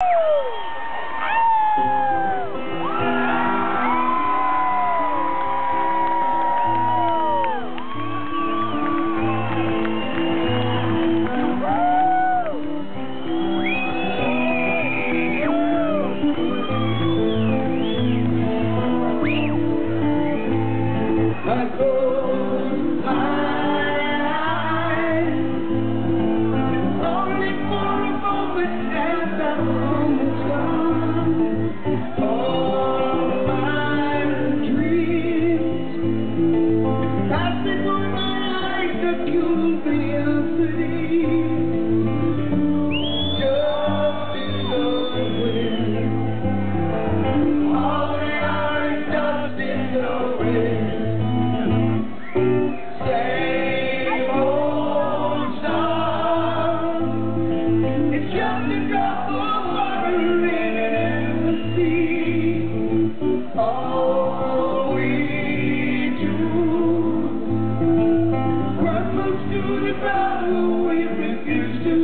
Thank you. go! you feel. know you refuse to